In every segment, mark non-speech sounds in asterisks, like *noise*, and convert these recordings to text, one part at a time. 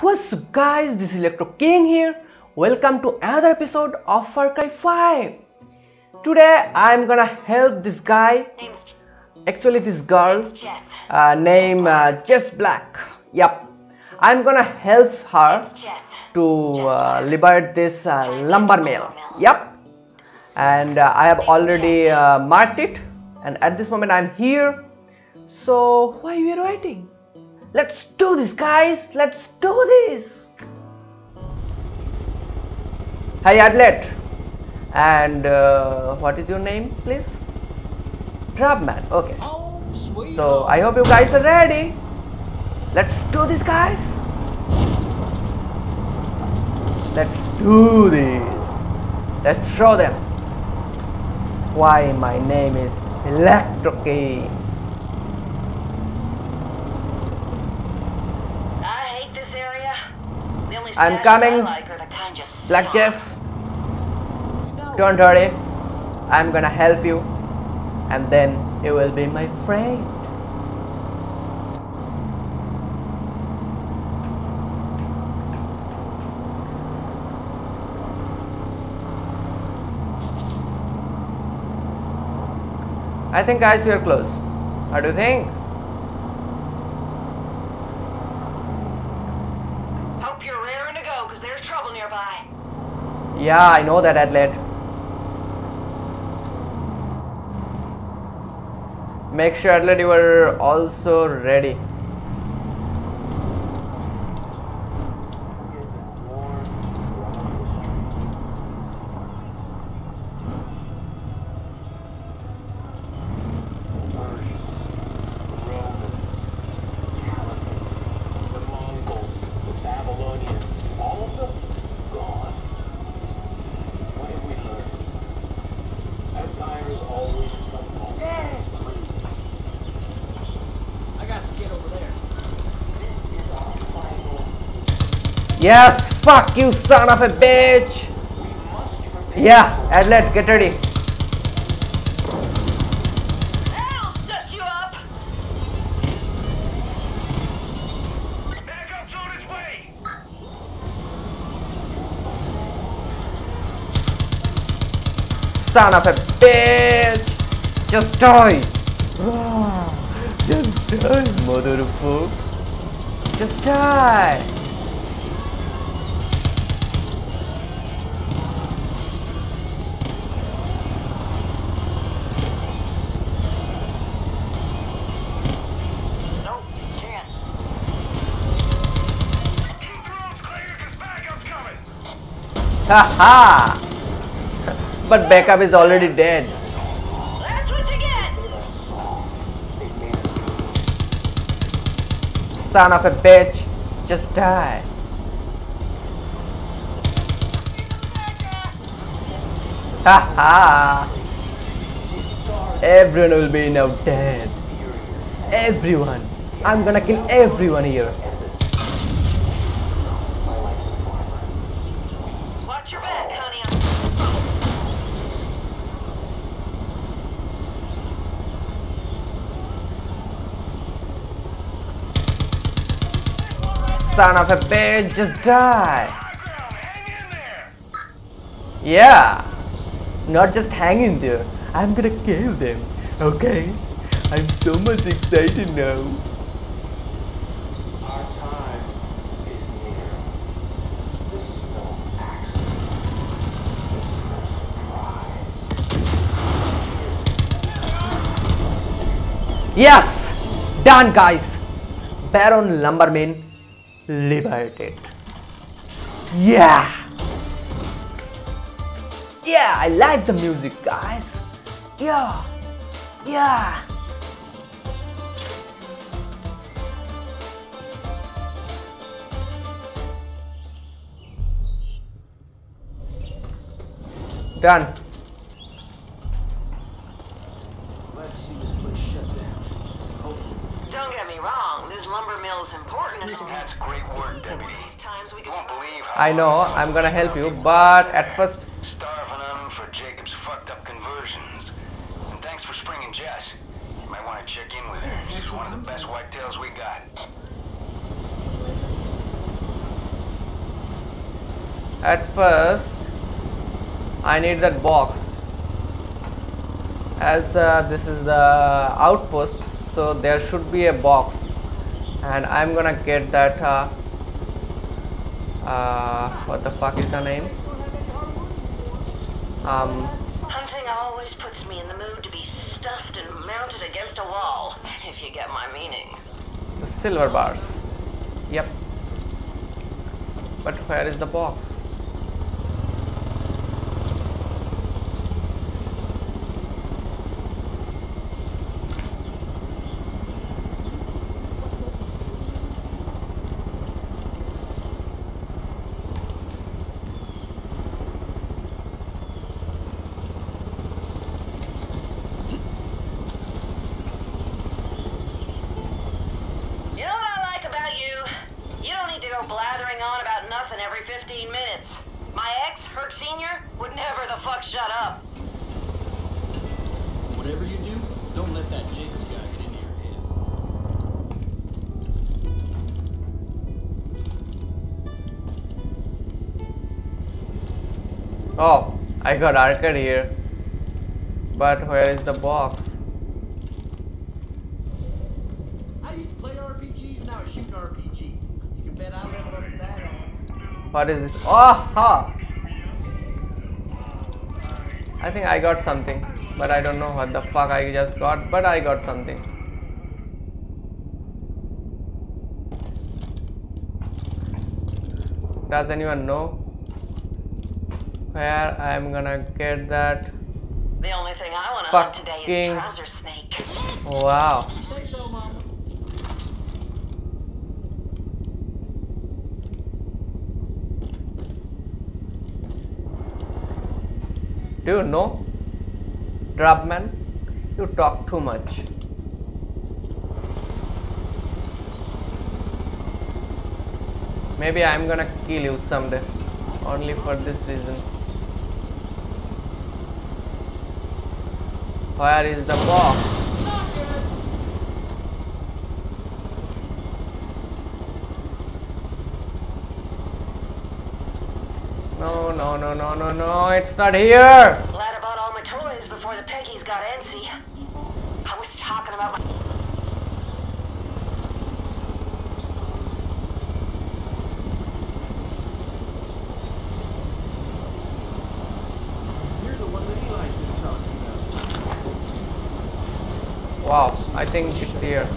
What's up guys, this is Electro King here. Welcome to another episode of Far Cry 5. Today I'm gonna help this guy, actually this girl, uh, named uh, Jess Black. Yep, I'm gonna help her to uh, liberate this uh, lumber mill. Yep, and uh, I have already uh, marked it, and at this moment I'm here. So why we are waiting? Let's do this, guys. Let's do this. Hi, Adlet. And uh, what is your name, please? Drubman. Okay. So I hope you guys are ready. Let's do this, guys. Let's do this. Let's show them why my name is Electro King. I hate this area. The only I'm coming. Black. Jess, don't worry. I'm gonna help you, and then you will be my friend. I think guys we are close. What do you think? Hope you're raring to go, because Yeah, I know that Adelaide. Make sure Adelaide you are also ready. Persians, the Romans, the Caliphate, the Mongols, the Babylonians, all of them gone. What have we learned? Empires always come home. Yeah, sweet. I got to get over there. This is our final. Yes, fuck you son of a bitch. Yeah, Adelaide, get ready. Son of a bitch. Just die. *sighs* Just die, motherfucker. Just die. Haha. But backup is already dead. That's what you get! They made us Son of a bitch. Just die. Haha. Everyone will be now dead. Everyone. I'm gonna kill everyone here. Watch your back, honey. Son of a bitch, just die. high ground! Hang in there! Yeah. Not just hang in there. I'm gonna kill them. Okay? I'm so much excited now. Our time is near. This is no accident. This is no surprise. Yes! Done, guys! Baron Lumber Mill liberated. Yeah! Yeah, I like the music, guys. Yeah! Yeah! Done. I know, I'm gonna help you, but at first, starving them for Jacob's fucked up conversions. And thanks for springing Jess. You might want to check in with her. She's one of the best whitetails we got. at first I need that box as uh, this is the outpost so there should be a box and I'm gonna get that uh, uh, what the fuck is the name? Um Hunting always puts me in the mood to be stuffed and mounted against a wall, *laughs* if you get my meaning. the silver bars. Yep. But where is the box You know what I like about you? You don't need to go blathering on about nothing every 15 minutes. My ex, Hurk Sr., would never the fuck shut up. Whatever you do, don't let that Jacobs guy get into your head. oh I got arcade here but where is the box I used to play RPGs, now I shoot an RPG. You can bet I that on. What is this? Oh, ha! I think I got something, but I don't know what the fuck I just got, but I got something. Does anyone know where I'm gonna get that? The only thing I want to hunt today Fucking- is trouser snake. Wow. You say so, Mama. Do you know? Drubman, you talk too much. Maybe I'm gonna kill you someday. Only for this reason. Where is the box? No, no, no, no, no, no, it's not here! Glad I bought all my toys before the Peggies got antsy. I was talking about my... You're the one that Eli's talking about. Wow, I think it's here.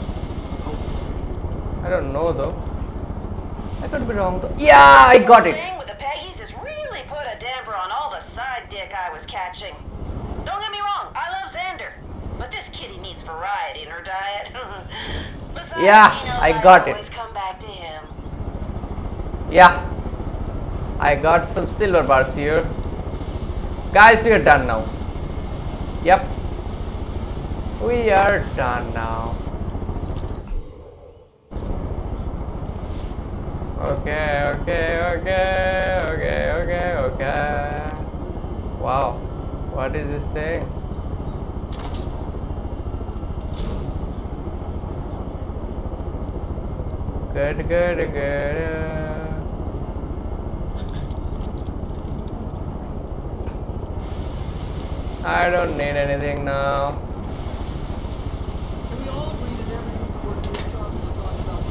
I don't know though. I could be wrong though. Yeah, I got it! Side dick I was catching. Don't get me wrong, I love Xander, but this kitty needs variety in her diet. *laughs* Besides, Yeah, he knows I got it. come back to him. Yeah. I got some silver bars here. Guys, we are done now. Yep. We are done now. Okay, okay, okay, okay, okay, okay. Wow. What is this thing? Good, good, good. I don't need anything now. We all agree to never use the word bitch on when we're talking about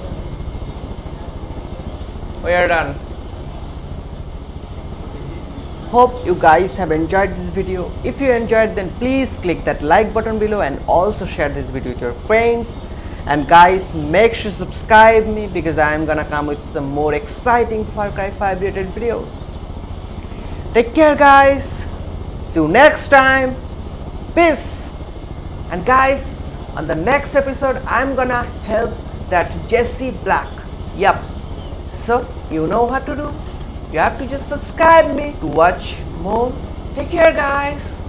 that? We are done. Hope you guys have enjoyed this video. If you enjoyed then please click that like button below and also share this video with your friends. And guys make sure subscribe me because I am gonna come with some more exciting Far Cry 5 related videos. Take care guys. See you next time. Peace. And guys, on the next episode, I'm gonna help that Jesse Black. Yup. So you know what to do. You have to just subscribe me to watch more. Take care, guys.